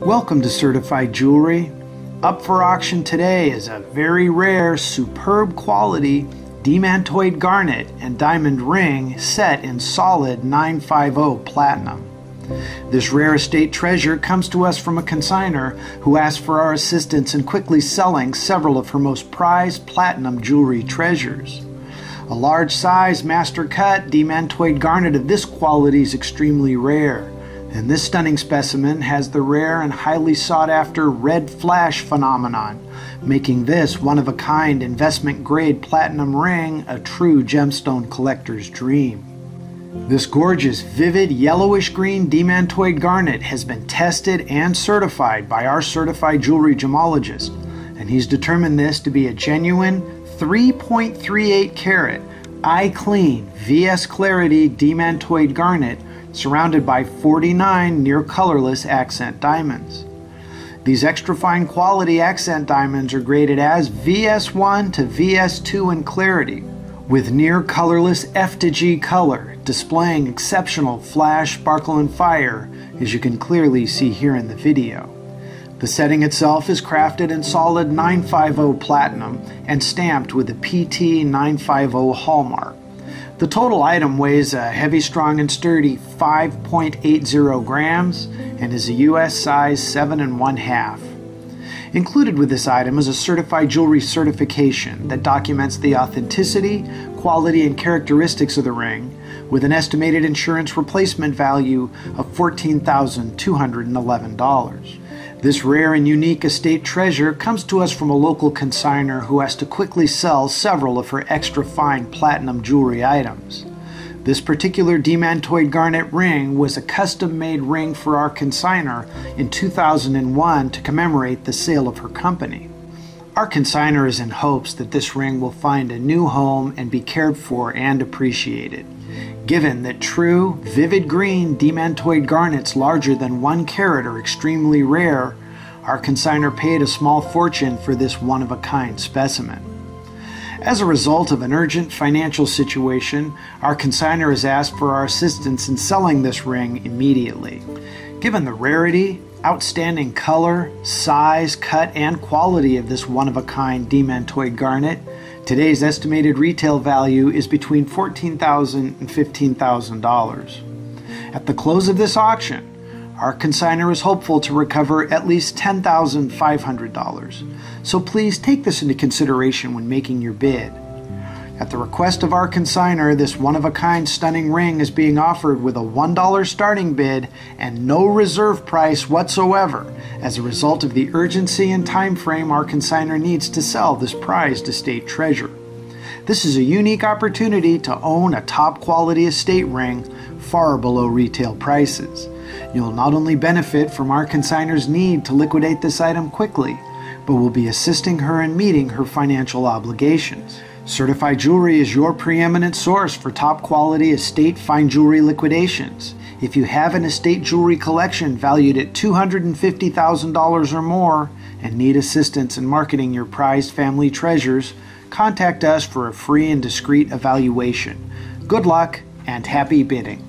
Welcome to Certified Jewelry. Up for auction today is a very rare, superb quality demantoid garnet and diamond ring set in solid 950 platinum. This rare estate treasure comes to us from a consigner who asked for our assistance in quickly selling several of her most prized platinum jewelry treasures. A large size master cut demantoid garnet of this quality is extremely rare, and this stunning specimen has the rare and highly sought after red flash phenomenon, making this one of a kind investment grade platinum ring a true gemstone collector's dream. This gorgeous, vivid, yellowish green demantoid garnet has been tested and certified by our certified jewelry gemologist, and he's determined this to be a genuine 3.38 carat, eye clean, VS clarity demantoid garnet surrounded by 49 near colorless accent diamonds. These extra fine quality accent diamonds are graded as VS1 to VS2 in clarity, with near colorless F to G color, displaying exceptional flash, sparkle, and fire, as you can clearly see here in the video. The setting itself is crafted in solid 950 platinum and stamped with the PT 950 hallmark. The total item weighs a heavy, strong, and sturdy 5.80 grams and is a US size 7 and 1 half. Included with this item is a certified jewelry certification that documents the authenticity, quality, and characteristics of the ring with an estimated insurance replacement value of $14,211. This rare and unique estate treasure comes to us from a local consigner who has to quickly sell several of her extra fine platinum jewelry items. This particular demantoid garnet ring was a custom made ring for our consigner in 2001 to commemorate the sale of her company. Our consigner is in hopes that this ring will find a new home and be cared for and appreciated. Given that true, vivid green demantoid garnets larger than one carat are extremely rare, our consigner paid a small fortune for this one of a kind specimen. As a result of an urgent financial situation, our consigner has asked for our assistance in selling this ring immediately. Given the rarity, outstanding color, size, cut, and quality of this one of a kind demantoid garnet, today's estimated retail value is between $14,000 and $15,000. At the close of this auction, our consigner is hopeful to recover at least $10,500, so please take this into consideration when making your bid. At the request of our consigner, this one of a kind stunning ring is being offered with a $1 starting bid and no reserve price whatsoever as a result of the urgency and time frame our consigner needs to sell this prized estate treasure. This is a unique opportunity to own a top quality estate ring far below retail prices. You'll not only benefit from our consigner's need to liquidate this item quickly, but will be assisting her in meeting her financial obligations. Certified Jewelry is your preeminent source for top quality estate fine jewelry liquidations. If you have an estate jewelry collection valued at $250,000 or more and need assistance in marketing your prized family treasures, contact us for a free and discreet evaluation. Good luck and happy bidding.